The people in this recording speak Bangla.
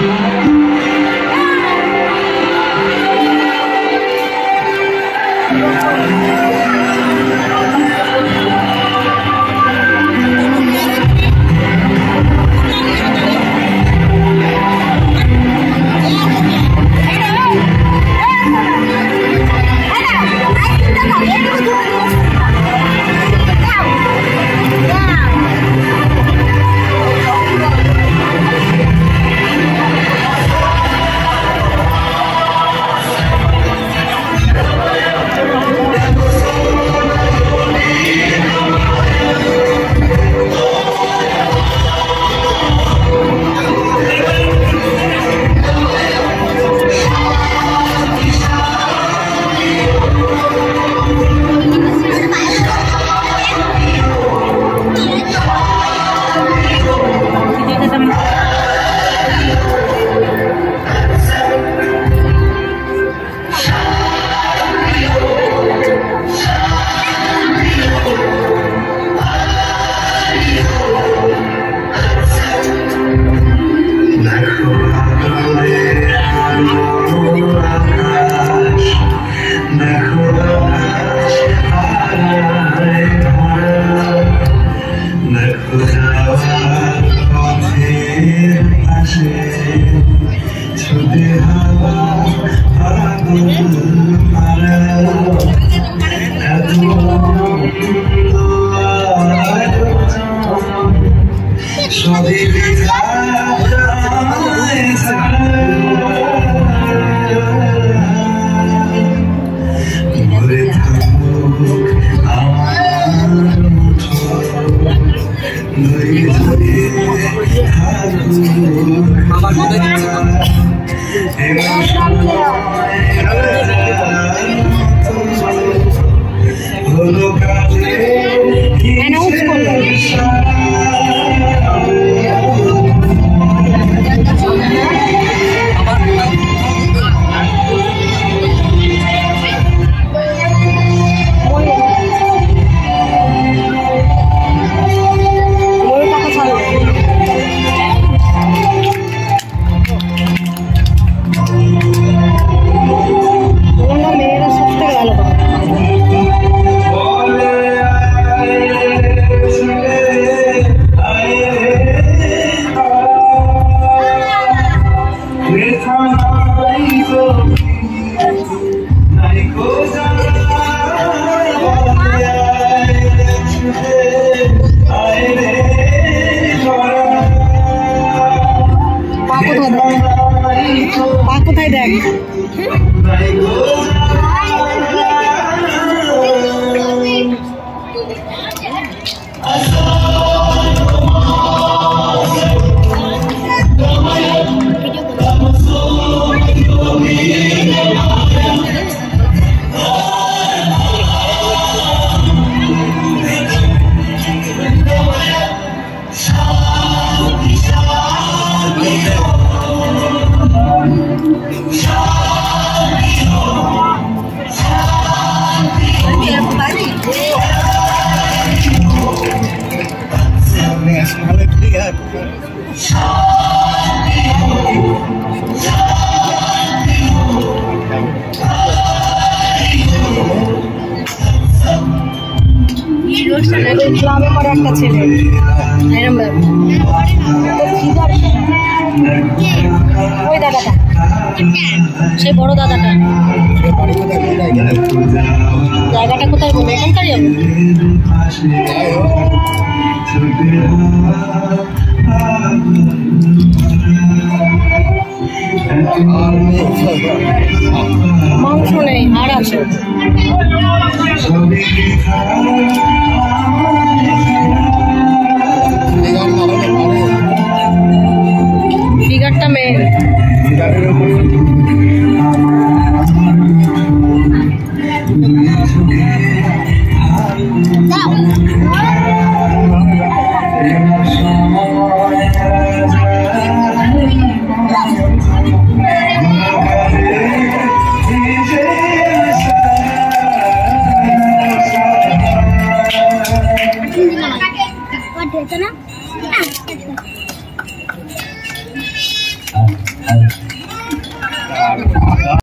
Música Yeah. কোথায় দেখ পা কোথায় দেখ ক্লাবে পরে একটা ছেলে। এরম সেই বড় দাদাটা। জায়গাটা কোথায় বলব এখানকার যাব মাংস নেই হাড় আছে। 对真的？